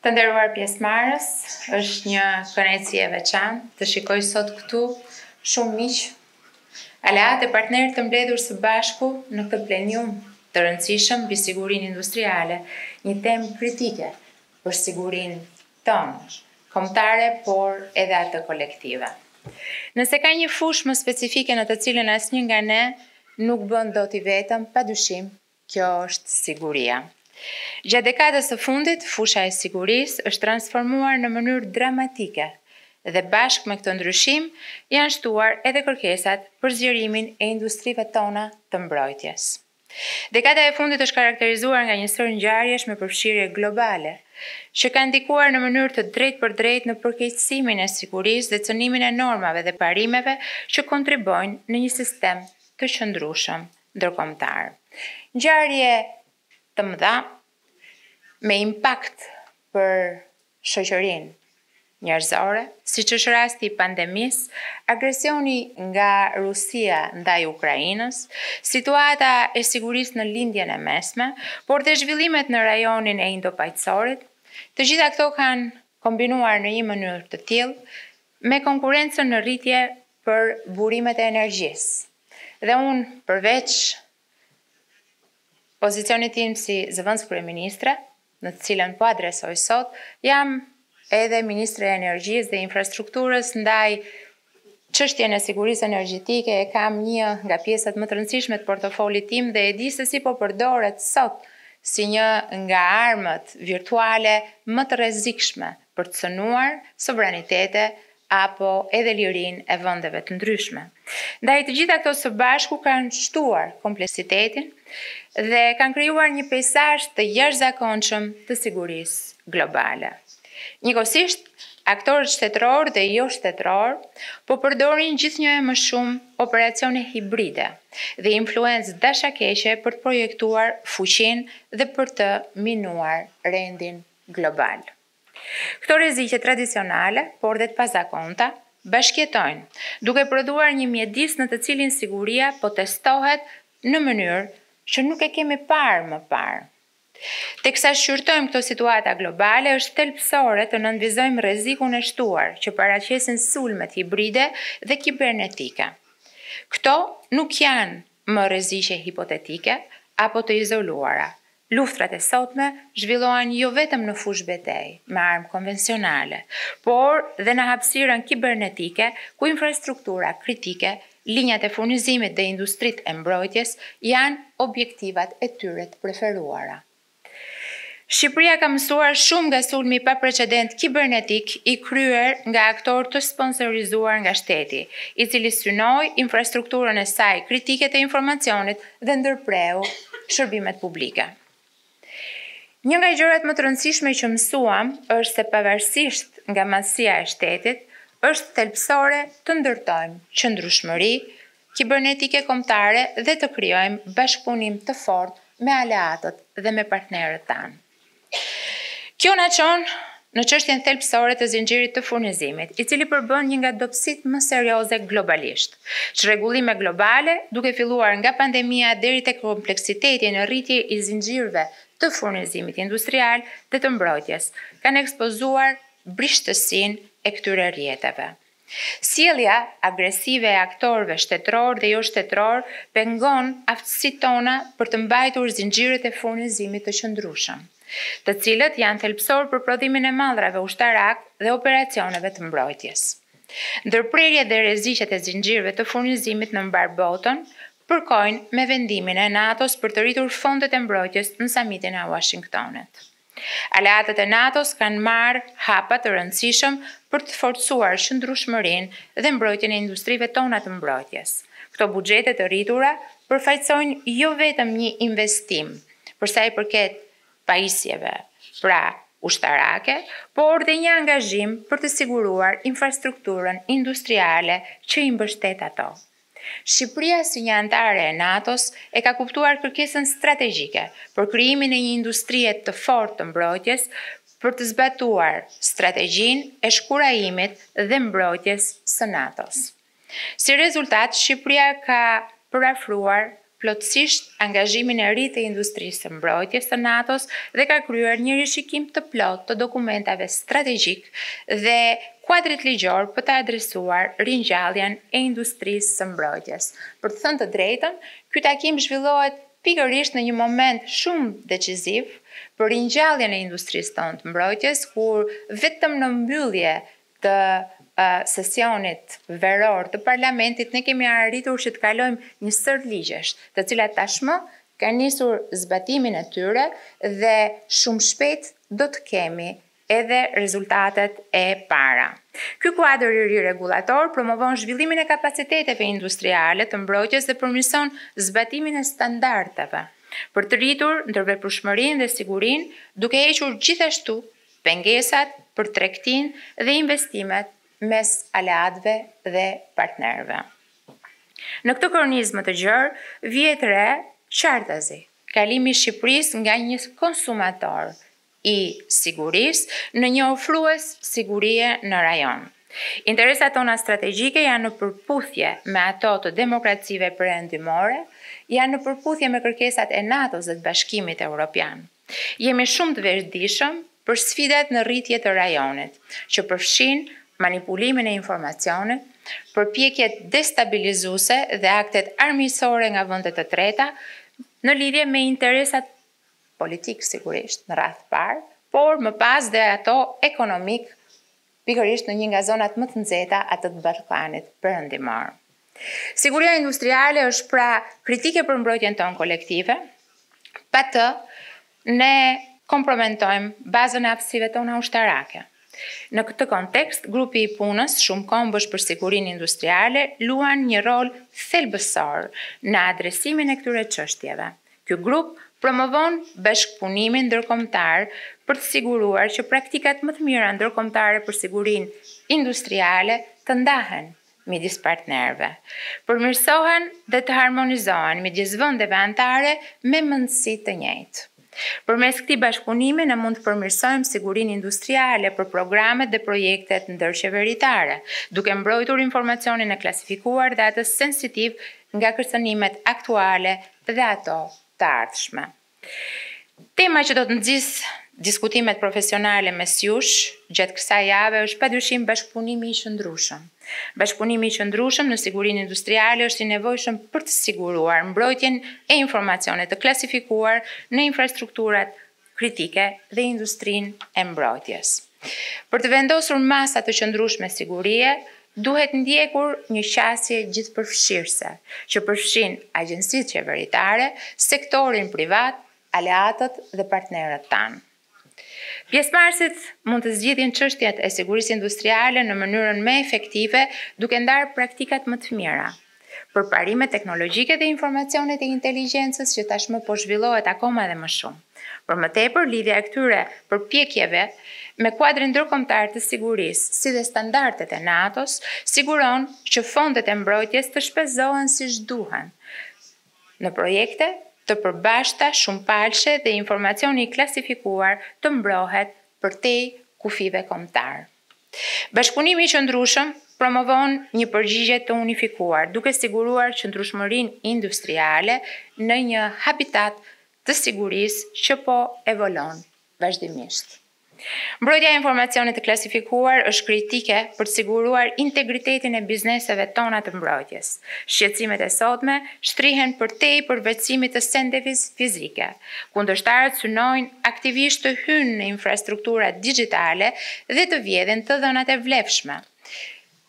Të nderuar pjesëmarrës, është një kënaqësi e veçantë të shikoj sot këtu shumë miq, aleatë e partnerë të mbledhur së bashku në këtë plenium të rëndësishëm mbi sigurinë industriale, një temë kritike për sigurinë tonë kombëtare, por edhe atë kolektive. Nëse ka një fushë më specifike në të cilën asnjë nga ne nuk bën dot i vetëm, padyshim kjo është siguria. Gjatë dekadës së fundit, fusha e sigurisë është transformuar në mënyrë dramatike dhe bashkë me këtë ndryshim janë shtuar edhe kërkesat për zgjerimin e industrive tona të mbrojtjes. Dekada e fundit është karakterizuar nga një sërë ngjarjesh me përfshirje globale, që kanë ndikuar në mënyrë të drejtpërdrejtë në përkeqësimin e sigurisë dhe cënimin e normave dhe parimeve që kontribuojnë në një sistem të qëndrueshëm ndërkombëtar. Ngjarje të mëdha me impakt për shoqërinë njerëzore, siç është rasti i pandemisë, agresioni nga Rusia ndaj Ukrainës, situata e sigurisë në Lindjen e Mesme, por dhe zhvillimet në rajonin e Indo-Paqësorit, të gjitha këto kanë kombinuar në një mënyrë të tillë me konkurrencën në rritje për burimet e energjisë. Dhe unë, përveç pozicionit tim si zëvendëskryeministre, në të cilën po adresoj sot, jam edhe ministre e Energjisë dhe Infrastrukturës, ndaj çështjen e sigurisë energjetike e kam një nga pjesët më të rëndësishme të portofolit tim dhe e di se si po përdoret sot si një nga armët virtuale më të rrezikshme për të cënuar sovranitete apo edhe lirinë e vendeve të ndryshme. Ndaj të gjitha këto së bashku kanë shtuar kompleksitetin dhe kanë krijuar një peisazh të jashtëzakonshëm të sigurisë globale. Njëkohësisht, aktorët shtetërorë dhe jo shtetërorë po përdorin gjithnjë e më shumë operacione hibride dhe influencë dashakeqe për të projektuar fuqinë dhe për të minuar rendin global. Këto rreziqe tradicionale, por dhe të pazakonta, bashkëjetojnë, duke prodhuar një mjedis në të cilin siguria po testohet në mënyra që nuk e kemi parë më parë. Teksa shqyrtojmë këto situata globale, është thelbësore të nënvizojmë rrezikun e shtuar që paraqesin sulmet hibride dhe kibernetike. Këto nuk janë më rreziqe hipotetike apo të izoluara, Luftrat e sotme zhvillohen jo vetëm në fushëbetejë me armë konvencionale, por dhe në hapësirën kibernetike, ku infrastruktura kritike, linjat e furnizimit dhe industritë e mbrojtjes janë objektivat e tyre të preferuara. Shqipëria ka mësuar shumë nga sulmi pa precedent kibernetik i kryer nga aktorë të sponsorizuar nga shteti, i cili synoi infrastrukturën e saj kritike të informacionit dhe ndërpreu shërbimet publike. Një nga gjërat më të rëndësishme që mësuam është se pavarësisht nga madhësia e shtetit, është thelbësore të ndërtojmë qëndrueshmëri kibernetike kombëtare dhe të krijojmë bashkëpunim të fortë me aleatët dhe me partnerët tanë. Kjo na çon në çështjen thelbësore të zinxhirit të furnizimit, i cili përbën një nga dobësitë më serioze globalisht. Çrregullime globale, duke filluar nga pandemia deri te kompleksiteti në rritje i zinxhirëve të furnizimit industrial dhe të mbrojtjes, kanë ekspozuar brishtësinë e këtyre rrjeteve. Sjellja agresive e aktorëve shtetërorë dhe joshtetërorë pengon aftësitë tona për të mbajtur zinxhirët e furnizimit të qëndrueshëm, të cilët janë thelbësorë për prodhimin e mallrave ushtarakë dhe operacioneve të mbrojtjes. Ndërprerjet dhe rreziqet e zinxhirëve të furnizimit në mbarë botën përkojnë me vendimin e NATO-s për të rritur fondet e mbrojtjes në Samitin e Uashingtonit. Aleatët e NATO-s kanë marrë hapa të rëndësishëm për të forcuar qëndrueshmërinë dhe mbrojtjen e industrive tona të mbrojtjes. Këto buxhete të rritura përfaqësojnë jo vetëm një investim për sa i përket pajisjeve, pra ushtarake, por dhe një angazhim për të siguruar infrastrukturën industriale që i mbështet ato. Shqipëria si një anëtare e NATO-s e ka kuptuar kërkesën strategjike për krijimin e një industrie të fortë të mbrojtjes për të zbatuar strategjinë e shkurajimit dhe mbrojtjes së NATO-s. Si rezultat, Shqipëria ka përafruar plotësisht angazhimin e ri të industrisë së mbrojtjes të NATO-s dhe ka kryer një rishikim të plotë të dokumentave strategjikë dhe kuadrit ligjor për të adresuar ringjalljen e industrisë së mbrojtjes. Për të thënë të drejtën, ky takim zhvillohet pikërisht në një moment shumë deciziv për ringjalljen e industrisë tonë të mbrojtjes, kur vetëm në mbyllje të sesionit veror të Parlamentit ne kemi arritur që të kalojmë një sërë ligjesh, të cilat tashmë kanë nisur zbatimin e tyre dhe shumë shpejt do të kemi edhe rezultatet e para. Ky kuadër i ri rregullator promovon zhvillimin e kapaciteteve industriale të mbrojtjes dhe përmirëson zbatimin e standardeve, për të rritur ndërveprueshmërinë dhe sigurinë, duke hequr gjithashtu pengesat për tregtinë dhe investimet mes aleatëve dhe partnerëve. Në këtë kornizë më të gjerë vihet re qartazi, kalimi i Shqipërisë nga një konsumator i sigurisë në një ofrues sigurie në rajon. Interesat tona strategjike janë në përputhje me ato të demokracive perëndimore, janë në përputhje me kërkesat e NATO-s dhe të Bashkimit Evropian. Jemi shumë të vetëdijshëm për sfidat në rritje të rajonit, që përfshijnë manipulimin e informacionit, përpjekjet destabilizuese dhe aktet armiqësore nga vende të treta në lidhje me interesat politike sigurisht në radhë të parë, por më pas dhe ato ekonomike, pikërisht në një nga zonat më të nxehta atë të Ballkanit Perëndimor. Siguria industriale është pra kritike për mbrojtjen tonë kolektive, pa të ne komprometojmë bazën e aftësive tona ushtarake. Në këtë kontekst, grupi i punës shumëkombësh për sigurinë industriale luan një rol thelbësor në adresimin e këtyre çështjeve, Ky grup promovon bashkëpunimin ndërkombëtar për të siguruar që praktikat më të mira ndërkombëtare për sigurinë industriale të ndahen midis partnerëve, përmirësohen dhe të harmonizohen midis vendeve anëtare me mendësi të njëjtë. Përmes këtij bashkëpunimi ne mund të përmirësojmë sigurinë industriale për programet dhe projektet ndërqeveritare, duke mbrojtur informacionin e klasifikuar dhe atë sensitiv nga kërcënimet aktuale dhe ato të ardhshme. Tema që do të nxisë diskutimet profesionale mes jush gjatë kësaj jave është padyshim bashkëpunimi i qëndrueshëm. Bashkëpunimi i qëndrueshëm në sigurinë industriale është i nevojshëm për të siguruar mbrojtjen e informacionit të klasifikuar në infrastrukturat kritike dhe industrinë e mbrojtjes. Për të vendosur masa të qëndrueshme sigurie, duhet ndjekur një qasje gjithëpërfshirëse, që përfshin agjencitë qeveritare, sektorin privat, aleatët dhe partnerët tanë. Pjesëmarrësit mund të zgjidhin çështjet e sigurisë industriale në mënyrën më efektive duke ndarë praktikat më të mira, përparime teknologjike dhe informacionet e inteligjencës që tashmë po zhvillohet akoma edhe më shumë. Për më tepër, lidhja e këtyre përpjekjeve me kuadrin ndërkombëtar të sigurisë, si dhe standardet e NATO-s, siguron që fondet e mbrojtjes të shpezohen siç duhet në projekte të përbashkëta shumëpalëshe dhe informacioni i klasifikuar të mbrohet përtej kufijve kombëtarë. Bashkëpunimi i qëndrueshëm promovon një përgjigje të unifikuar, duke siguruar qëndrueshmërinë industriale në një habitat të sigurisë që po evolon vazhdimisht. Mbrojtja e informacionit të klasifikuar është kritike për të siguruar integritetin e bizneseve tona të mbrojtjes. Shqetësimet e sotme shtrihen përtej përvetësimit të sendeve fizike. Kundërshtarët synojnë aktivisht të hyjnë në infrastruktura dixhitale dhe të vjedhin të dhënat e vlefshme.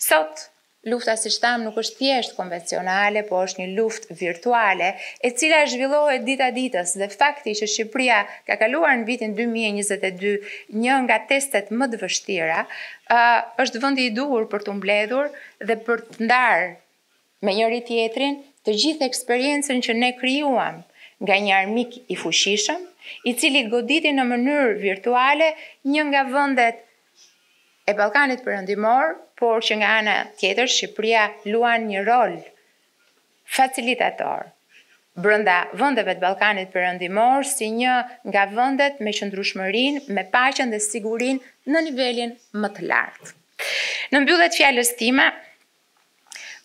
Sot, lufta siç thashë nuk është thjesht konvencionale, po është një luftë virtuale, e cila zhvillohet dita ditës dhe fakti që Shqipëria ka kaluar në vitin dy mijë e njëzet e dy një nga testet më të vështira, është vendi i duhur për t'u mbledhur dhe për të ndarë me njëri-tjetrin të gjithë eksperiencën që ne krijuam nga një armik i fuqishëm, i cili goditi në mënyrë virtuale një nga vendet e Ballkanit Perëndimor, por që nga ana tjetër Shqipëria luan një rol facilitator brenda vendeve të Ballkanit Perëndimor si një nga vendet me qëndrueshmërinë, me paqen dhe sigurinë në nivelin më të lartë. Në mbyllje të fjalës time,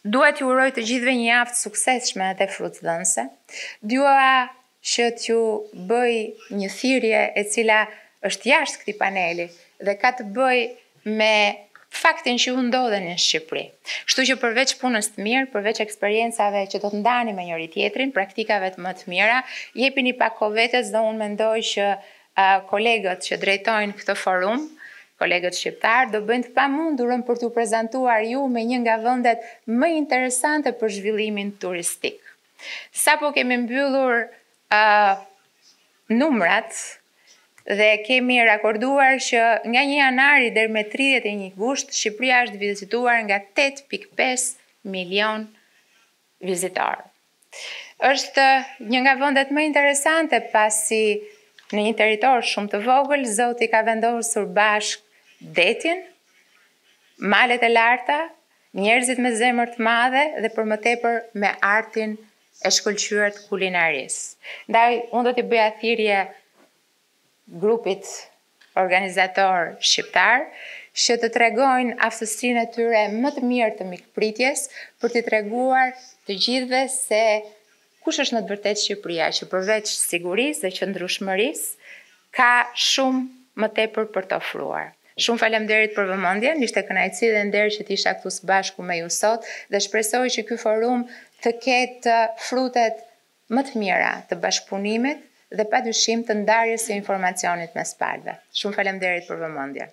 Dua t'ju uroj të gjithëve një javë të suksesshme dhe frutëdhënëse. Dua që t'ju bëj një thirrje e cila është jashtë këtij paneli dhe ka të bëjë me faktin që ju ndodheni në Shqipëri. Kështu që përveç punës së mirë, përveç eksperiencave që do të ndani me njëri-tjetrin, praktikave të më të mira, jepini pak kohë vetes dhe unë mendoj që Kolegët që drejtojnë këtë forum, kolegët shqiptarë, do bëjnë të pamundurën për t'ju prezantuar ju me një nga vendet më interesante për zhvillimin turistik. Sapo kemi mbyllur numrat dhe kemi rakorduar që nga një janari deri me tridhjetë e një gusht, Shqipëria është vizituar nga tetë pikë pesë milionë vizitorë. Është një nga vendet më interesante pasi në një territor shumë të vogël Zoti i ka vendosur bashkë detin, malet e larta, njerëzit me zemër të madhe dhe për më tepër me artin e shkëlqyer të kulinarisë. Ndaj unë do t'i bëja thirrje grupit organizator shqiptar që të tregojnë aftësinë e tyre më të mirë të mikpritjes për t'i treguar të gjithëve se kush është në të vërtetë Shqipëria, që përveç sigurisë dhe qëndrueshmërisë ka shumë më tepër për të ofruar. Shumë faleminderit për vëmendjen, ishte kënaqësi dhe nder që të isha këtu së bashku me ju sot dhe shpresoj që ky forum të ketë frutet më të mira të bashkëpunimit dhe padyshim të ndarjes së informacionit mes palëve. Shumë faleminderit për vëmendjen.